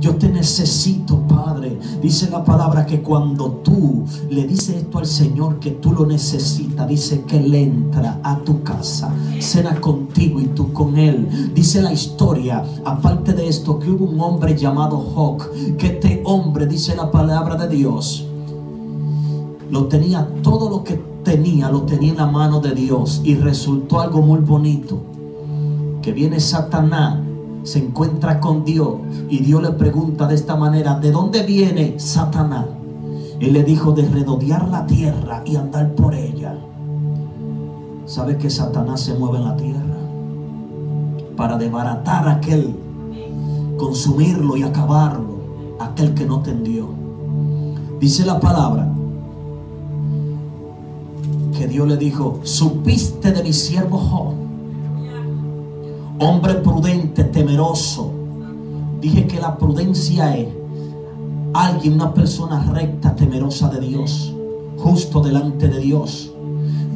Yo te necesito, Padre. Dice la palabra que cuando tú le dices esto al Señor, que tú lo necesitas, dice que Él entra a tu casa, cena contigo y tú con Él. Dice la historia, aparte de esto, que hubo un hombre llamado Hawk, que este hombre, dice la palabra de Dios, lo tenía, todo lo que tenía, lo tenía en la mano de Dios. Y resultó algo muy bonito, que viene Satanás se encuentra con Dios y Dios le pregunta de esta manera, ¿de dónde viene Satanás? Él le dijo de redodear la tierra y andar por ella. ¿Sabe que Satanás se mueve en la tierra? Para desbaratar a aquel, consumirlo y acabarlo, aquel que no tendió. Dice la palabra que Dios le dijo, supiste de mi siervo Job hombre prudente, temeroso. Dije que la prudencia es alguien, una persona recta, temerosa de Dios, justo delante de Dios.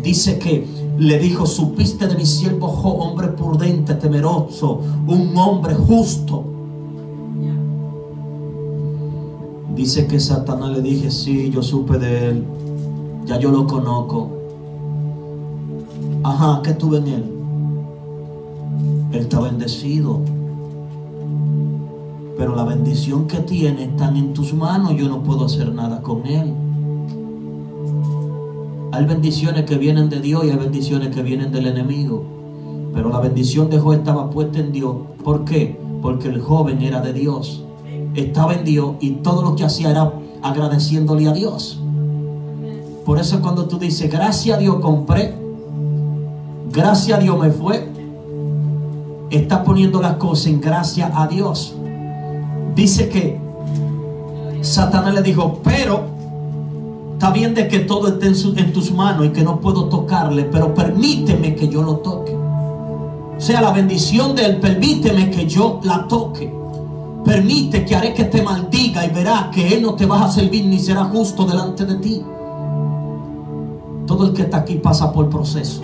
Dice que le dijo, supiste de mi siervo hombre prudente, temeroso, un hombre justo. Dice que Satanás le dije, sí, yo supe de él, ya yo lo conozco. Ajá, ¿qué tuve en él? Él está bendecido. Pero la bendición que tiene está en tus manos. Yo no puedo hacer nada con él. Hay bendiciones que vienen de Dios y hay bendiciones que vienen del enemigo. Pero la bendición de Job estaba puesta en Dios. ¿Por qué? Porque el joven era de Dios. Estaba en Dios y todo lo que hacía era agradeciéndole a Dios. Por eso cuando tú dices, gracias a Dios compré, gracias a Dios me fue, está poniendo las cosas en gracia a Dios. Dice que Satanás le dijo, pero está bien de que todo esté en, tus manos y que no puedo tocarle, pero permíteme que yo lo toque. O sea, la bendición de él, permíteme que yo la toque. Permite que haré que te maldiga y verás que él no te va a servir ni será justo delante de ti. Todo el que está aquí pasa por proceso.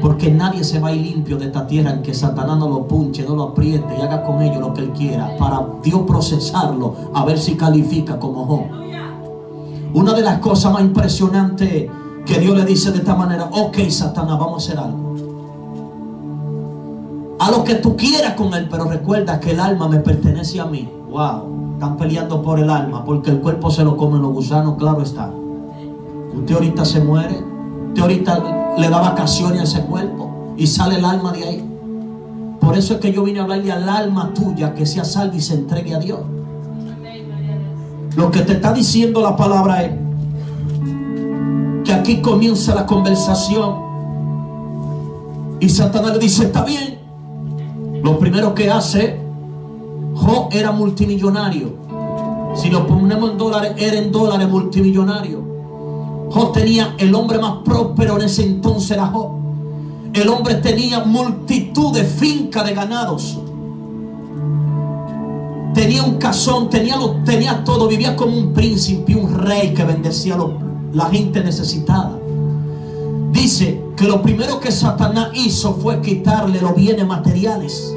Porque nadie se va a ir limpio de esta tierra en que Satanás no lo punche, no lo apriete y haga con ellos lo que él quiera. Para Dios procesarlo, a ver si califica como Job. Una de las cosas más impresionantes que Dios le dice de esta manera, ok Satanás, vamos a hacer algo. A lo que tú quieras con él, pero recuerda que el alma me pertenece a mí. Wow, están peleando por el alma, porque el cuerpo se lo comen los gusanos, claro está. Usted ahorita se muere, usted ahorita le da vacaciones a ese cuerpo y sale el alma de ahí. Por eso es que yo vine a hablarle al alma tuya que sea salva y se entregue a Dios. Lo que te está diciendo la palabra es que aquí comienza la conversación y Satanás le dice, está bien. Lo primero que hace, Jo era multimillonario. Si lo ponemos en dólares, era en dólares multimillonario. Job tenía el hombre más próspero en ese entonces era Job. El hombre tenía multitud de fincas de ganados. Tenía un casón, tenía, lo, tenía todo, vivía como un príncipe, un rey que bendecía a la gente necesitada. Dice que lo primero que Satanás hizo fue quitarle los bienes materiales.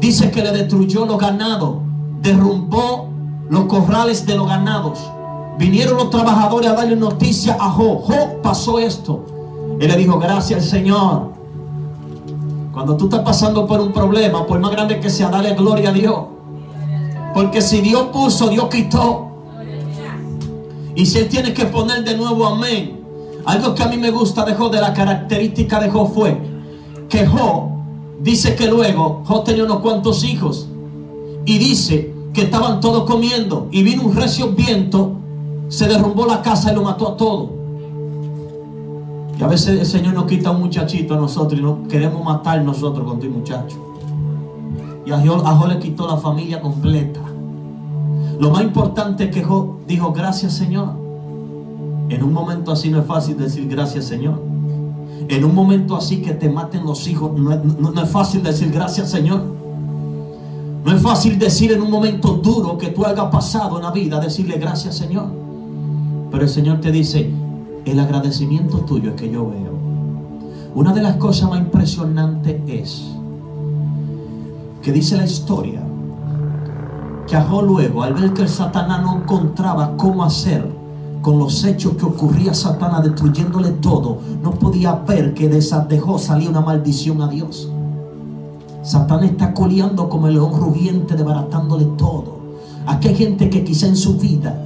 Dice que le destruyó los ganados, derrumbó los corrales de los ganados Vinieron los trabajadores a darle noticia a Job. Job pasó esto. Él le dijo, gracias Señor. Cuando tú estás pasando por un problema, por más grande que sea, dale gloria a Dios. Porque si Dios puso, Dios quitó. Y si Él tiene que poner de nuevo amén. Algo que a mí me gusta de Job, de la característica de Job fue que Job dice que luego Job tenía unos cuantos hijos. Y dice que estaban todos comiendo. Y vino un recio viento se derrumbó la casa y lo mató a todo. Y a veces el Señor nos quita un muchachito a nosotros y no queremos matar nosotros con tu muchacho. Y a Job, le quitó la familia completa. Lo más importante es que dijo gracias Señor. En un momento así no es fácil decir gracias Señor. En un momento así que te maten los hijos, no no es fácil decir gracias Señor. No es fácil decir en un momento duro que tú hayas pasado en la vida, decirle gracias Señor. Pero el Señor te dice, el agradecimiento tuyo es que yo veo. Una de las cosas más impresionantes es que dice la historia que Ahó luego, al ver que el Satanás no encontraba cómo hacer con los hechos que ocurría Satanás destruyéndole todo, no podía ver que de salir una maldición a Dios. Satanás está coleando como el león rugiente, desbaratándole todo. Aquí hay gente que quizá en su vida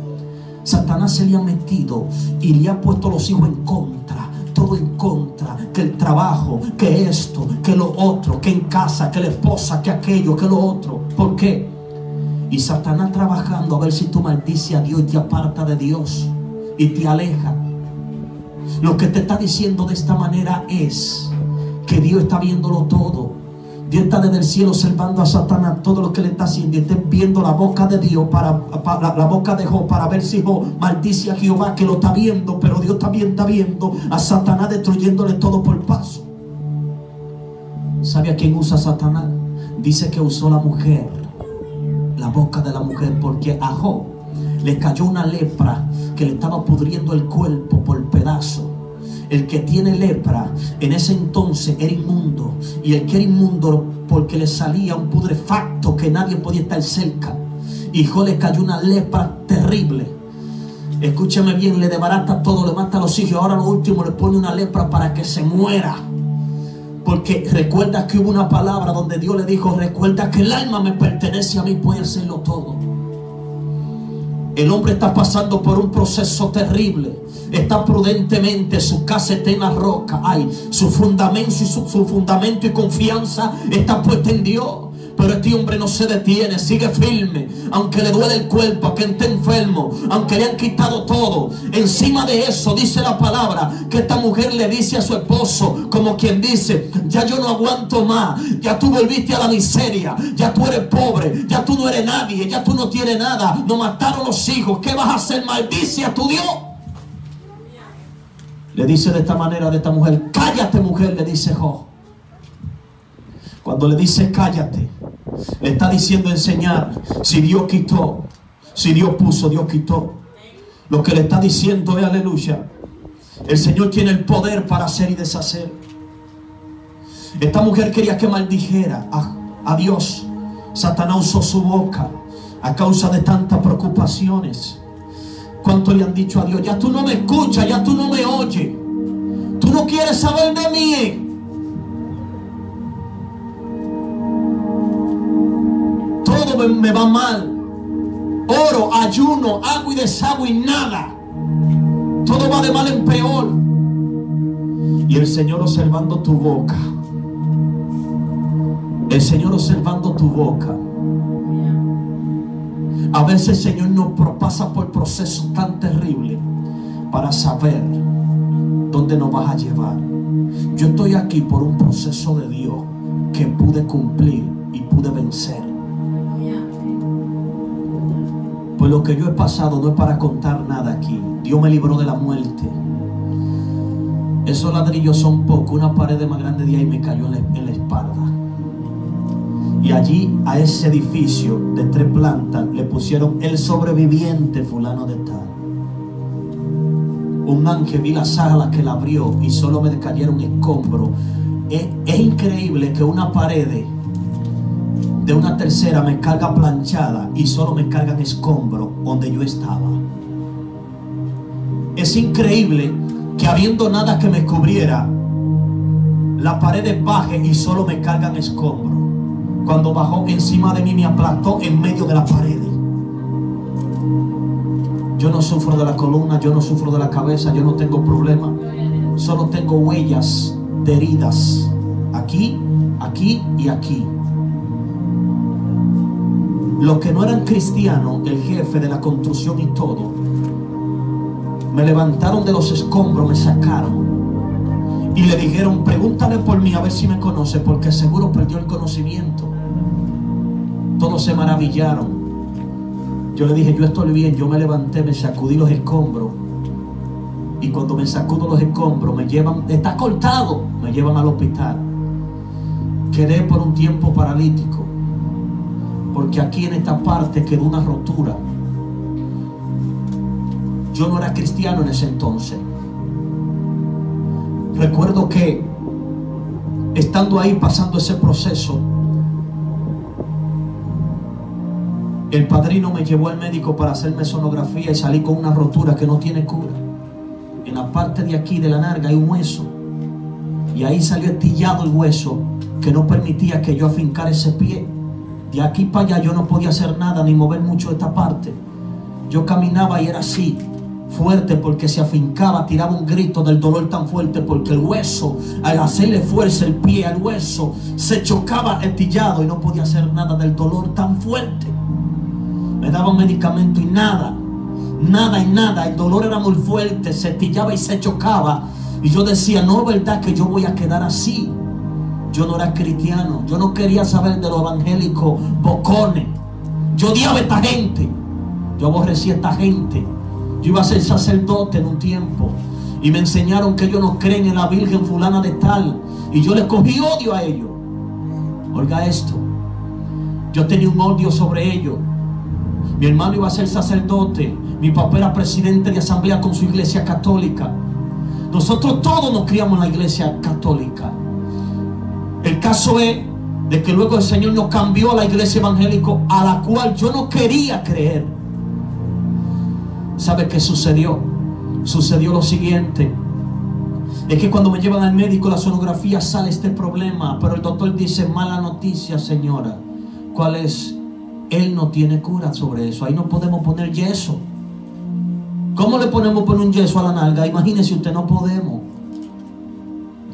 Satanás se le ha metido y le ha puesto los hijos en contra. Todo en contra. Que el trabajo, que esto, que lo otro, que en casa, que la esposa, que aquello, que lo otro. ¿Por qué? Y Satanás trabajando a ver si tú maldices a Dios y te aparta de Dios y te aleja. Lo que te está diciendo de esta manera es que Dios está viéndolo todo. Dios está desde el cielo observando a Satanás todo lo que le está haciendo y está viendo la boca de Dios para, la, boca de Job para ver si Job maldice a Jehová que lo está viendo, pero Dios también está viendo a Satanás destruyéndole todo por paso. ¿Sabe a quién usa Satanás? Dice que usó la mujer, la boca de la mujer, porque a Job le cayó una lepra que le estaba pudriendo el cuerpo por pedazo. El que tiene lepra en ese entonces era inmundo. Y el que era inmundo porque le salía un pudrefacto que nadie podía estar cerca. Hijo le cayó una lepra terrible. Escúchame bien, le debarata todo, le mata a los hijos. Ahora lo último le pone una lepra para que se muera. Porque recuerda que hubo una palabra donde Dios le dijo, recuerda que el alma me pertenece a mí, puede hacerlo todo. El hombre está pasando por un proceso terrible. Está prudentemente, su casa está en la roca. Ay, su fundamento y su, su fundamento y confianza está puesta en Dios. Pero este hombre no se detiene, sigue firme, aunque le duele el cuerpo, aunque esté enfermo, aunque le han quitado todo. Encima de eso dice la palabra que esta mujer le dice a su esposo, como quien dice, ya yo no aguanto más, ya tú volviste a la miseria, ya tú eres pobre, ya tú no eres nadie, ya tú no tienes nada, no mataron los hijos, ¿qué vas a hacer? Maldice a tu Dios. Le dice de esta manera de esta mujer, cállate mujer, le dice Job. Cuando le dice cállate, le está diciendo enseñar. Si Dios quitó, si Dios puso, Dios quitó. Lo que le está diciendo es aleluya. El Señor tiene el poder para hacer y deshacer. Esta mujer quería que maldijera a, a Dios. Satanás usó su boca a causa de tantas preocupaciones. ¿Cuánto le han dicho a Dios? Ya tú no me escuchas, ya tú no me oyes. Tú no quieres saber de mí. Me va mal. Oro, ayuno, agua y desagüe y nada. Todo va de mal en peor. Y el Señor observando tu boca. El Señor observando tu boca. A veces el Señor nos pasa por procesos tan terribles para saber dónde nos vas a llevar. Yo estoy aquí por un proceso de Dios que pude cumplir y pude vencer. Pues lo que yo he pasado no es para contar nada aquí. Dios me libró de la muerte. Esos ladrillos son pocos. Una pared más grande de ahí me cayó en la, espalda. Y allí a ese edificio de tres plantas le pusieron el sobreviviente fulano de tal. Un ángel vi la sala que la abrió y solo me cayeron escombros. Es, es increíble que una pared de una tercera me carga planchada y solo me cargan escombro donde yo estaba. Es increíble que habiendo nada que me cubriera, la pared baje y solo me cargan escombro. Cuando bajó encima de mí me aplastó en medio de la pared. Yo no sufro de la columna, yo no sufro de la cabeza, yo no tengo problema. Solo tengo huellas de heridas aquí, aquí y aquí. Los que no eran cristianos, el jefe de la construcción y todo, me levantaron de los escombros, me sacaron. Y le dijeron, pregúntale por mí a ver si me conoce, porque seguro perdió el conocimiento. Todos se maravillaron. Yo le dije, yo estoy bien, yo me levanté, me sacudí los escombros. Y cuando me sacudo los escombros, me llevan, está cortado, me llevan al hospital. Quedé por un tiempo paralítico. Porque aquí en esta parte quedó una rotura. Yo no era cristiano en ese entonces. Recuerdo que estando ahí pasando ese proceso, El padrino me llevó al médico para hacerme sonografía y salí con una rotura que no tiene cura. En la parte de aquí de la narga hay un hueso. Y ahí salió estillado el hueso que no permitía que yo afincara ese pie. De aquí para allá yo no podía hacer nada ni mover mucho esta parte. Yo caminaba y era así, fuerte porque se afincaba, tiraba un grito del dolor tan fuerte porque el hueso, al hacerle fuerza el pie al hueso, se chocaba estillado y no podía hacer nada del dolor tan fuerte. Me daban medicamento y nada, nada y nada. El dolor era muy fuerte, se estillaba y se chocaba. Y yo decía, no verdad que yo voy a quedar así. Yo no era cristiano, yo no quería saber de los evangélicos bocones. Yo odiaba a esta gente, yo aborrecía a esta gente. Yo iba a ser sacerdote en un tiempo y me enseñaron que ellos no creen en la Virgen fulana de tal. Y yo les cogí odio a ellos. Oiga esto, yo tenía un odio sobre ellos. Mi hermano iba a ser sacerdote. Mi papá era presidente de asamblea con su iglesia católica. Nosotros todos nos criamos en la iglesia católica. Caso es de que luego el Señor nos cambió a la iglesia evangélica a la cual yo no quería creer. ¿Sabe qué sucedió? Sucedió lo siguiente. Es que cuando me llevan al médico la sonografía sale este problema, pero el doctor dice, mala noticia señora. ¿Cuál es? Él no tiene cura sobre eso. Ahí no podemos poner yeso. ¿Cómo le ponemos poner un yeso a la nalga? Imagínese usted, no podemos.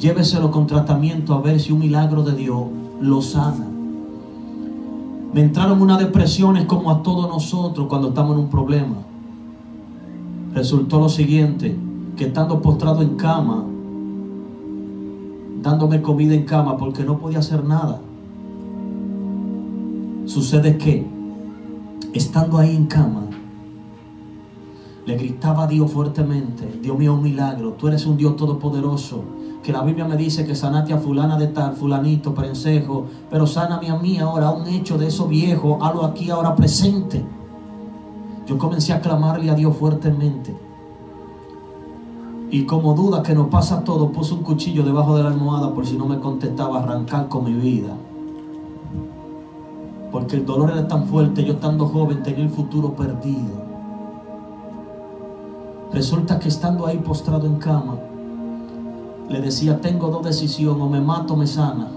Lléveselo con tratamiento a ver si un milagro de Dios lo sana. Me entraron unas depresiones como a todos nosotros cuando estamos en un problema. Resultó lo siguiente, que estando postrado en cama, dándome comida en cama porque no podía hacer nada, Sucede que, estando ahí en cama, le gritaba a Dios fuertemente, Dios mío, un milagro, tú eres un Dios todopoderoso, que la Biblia me dice que sanaste a fulana de tal, fulanito, prensejo, pero sáname a mí ahora, un hecho de eso viejo, algo aquí ahora presente. Yo comencé a clamarle a Dios fuertemente. Y como duda que nos pasa todo, puse un cuchillo debajo de la almohada por si no me contestaba arrancar con mi vida. Porque el dolor era tan fuerte, yo estando joven tenía el futuro perdido. Resulta que estando ahí postrado en cama, le decía, tengo dos decisiones, o me mato o me sana.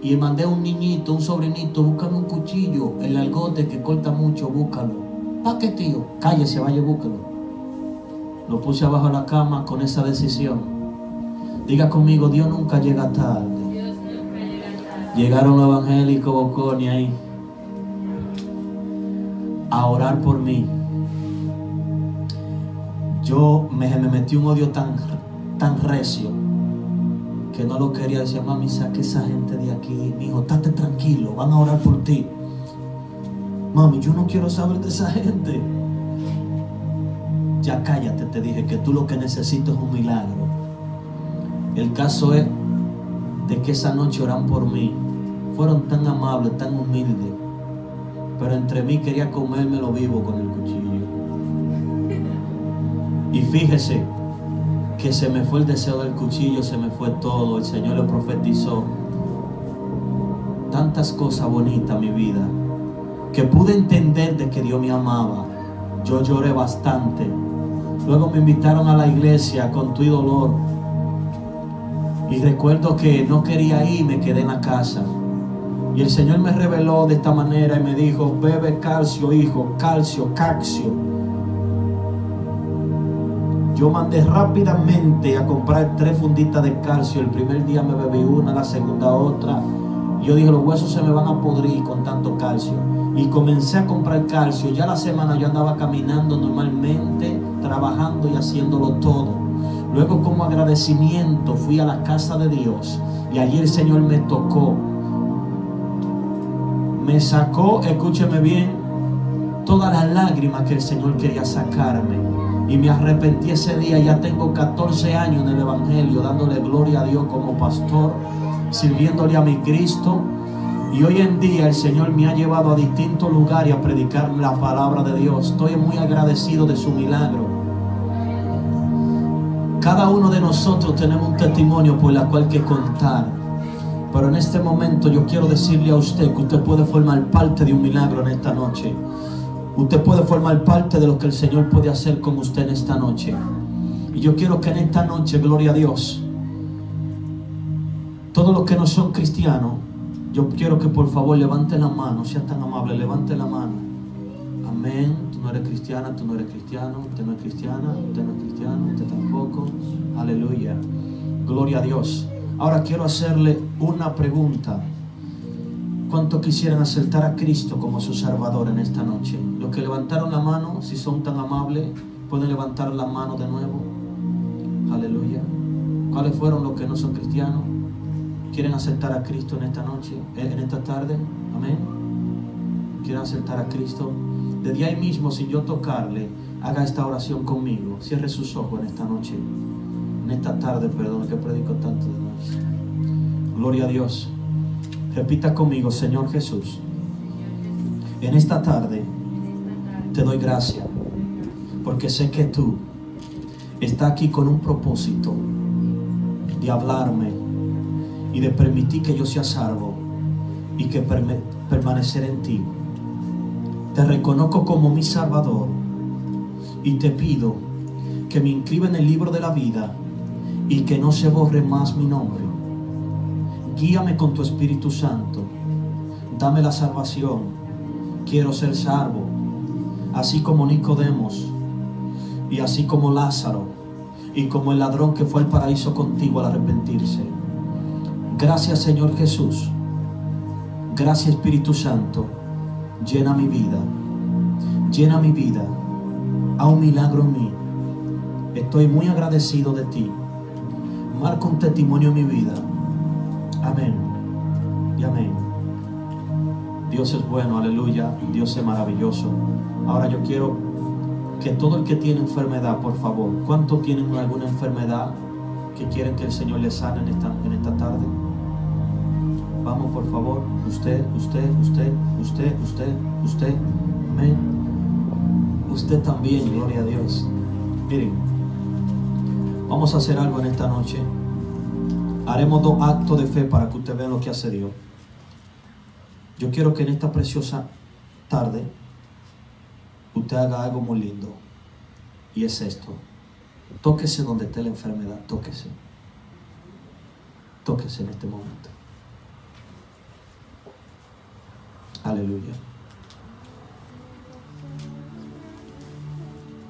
Y mandé a un niñito, un sobrinito, búscame un cuchillo, el algote que corta mucho, búscalo. ¿Para qué, tío? Cállese, vaya, búscalo. Lo puse abajo de la cama con esa decisión. Diga conmigo, Dios nunca llega tarde. Llegaron los evangélicos Boconi ahí a orar por mí. Yo me, me metí un odio tan, tan recio que no lo quería. Decía, mami, saque esa gente de aquí. Mi hijo, estate tranquilo, van a orar por ti. Mami, yo no quiero saber de esa gente. Ya cállate, te dije que tú lo que necesitas es un milagro. El caso es de que esa noche oran por mí fueron tan amables, tan humildes. Pero entre mí quería comérmelo vivo con el cuchillo. Y fíjese que se me fue el deseo del cuchillo, se me fue todo. El Señor le profetizó tantas cosas bonitas a mi vida que pude entender de que Dios me amaba. Yo lloré bastante. Luego me invitaron a la iglesia con tu dolor. Y recuerdo que no quería ir, me quedé en la casa. Y el Señor me reveló de esta manera y me dijo, bebe calcio, hijo, calcio, calcio. Yo mandé rápidamente a comprar tres funditas de calcio. El primer día me bebí una, la segunda otra. Yo dije, los huesos se me van a podrir con tanto calcio. Y comencé a comprar calcio. Ya la semana yo andaba caminando normalmente, trabajando y haciéndolo todo. Luego como agradecimiento fui a la casa de Dios. Y allí el Señor me tocó me sacó, escúcheme bien, todas las lágrimas que el Señor quería sacarme. Y me arrepentí ese día, ya tengo 14 años en el Evangelio, dándole gloria a Dios como pastor, sirviéndole a mi Cristo. Y hoy en día el Señor me ha llevado a distintos lugares a predicar la palabra de Dios. Estoy muy agradecido de su milagro. Cada uno de nosotros tenemos un testimonio por el cual que contar. Pero en este momento yo quiero decirle a usted que usted puede formar parte de un milagro en esta noche. Usted puede formar parte de lo que el Señor puede hacer con usted en esta noche. Y yo quiero que en esta noche, gloria a Dios, todos los que no son cristianos, yo quiero que por favor levanten la mano, sean tan amables, levanten la mano. Amén. Tú no eres cristiana, tú no eres cristiano, usted no es cristiana, usted no es cristiano, usted tampoco. Aleluya. Gloria a Dios. Ahora quiero hacerle una pregunta. ¿Cuánto quisieran aceptar a Cristo como su Salvador en esta noche? Los que levantaron la mano, si son tan amables, pueden levantar la mano de nuevo. Aleluya. ¿Cuáles fueron los que no son cristianos? ¿Quieren aceptar a Cristo en esta noche, eh, en esta tarde? Amén. ¿Quieren aceptar a Cristo? Desde ahí mismo, sin yo tocarle, haga esta oración conmigo. Cierre sus ojos en esta noche. En esta tarde, perdón, que predico tanto de noche. Gloria a Dios. Repita conmigo, Señor Jesús. En esta tarde te doy gracias porque sé que tú estás aquí con un propósito de hablarme y de permitir que yo sea salvo y que permanecer en ti. Te reconozco como mi Salvador y te pido que me inscriba en el libro de la vida y que no se borre más mi nombre. Guíame con tu Espíritu Santo. Dame la salvación. Quiero ser salvo, así como Nicodemos y así como Lázaro y como el ladrón que fue al paraíso contigo al arrepentirse. Gracias Señor Jesús. Gracias Espíritu Santo. Llena mi vida. Llena mi vida. A un milagro en mí. Estoy muy agradecido de ti. Marca un testimonio en mi vida. Amén. Y amén. Dios es bueno, aleluya. Dios es maravilloso. Ahora yo quiero que todo el que tiene enfermedad, por favor, ¿cuántos tienen alguna enfermedad que quieren que el Señor les sane en esta, en esta tarde? Vamos, por favor. Usted, usted, usted, usted, usted, usted. Amén. Usted también, gloria a Dios. Miren, vamos a hacer algo en esta noche. Haremos dos actos de fe para que usted vea lo que hace Dios. Yo quiero que en esta preciosa tarde usted haga algo muy lindo. Y es esto. Tóquese donde esté la enfermedad. Tóquese. Tóquese en este momento. Aleluya.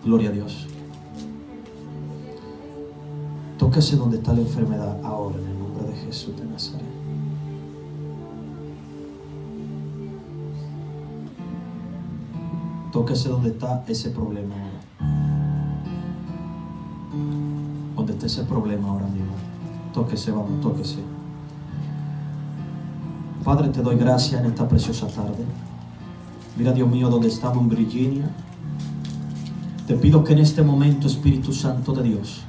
Gloria a Dios. Tóquese donde está la enfermedad ahora en el nombre de Jesús de Nazaret. Tóquese donde está ese problema ahora. Donde está ese problema ahora mismo. Tóquese, vamos, tóquese. Padre, te doy gracias en esta preciosa tarde. Mira, Dios mío, donde estamos en Virginia. Te pido que en este momento, Espíritu Santo de Dios,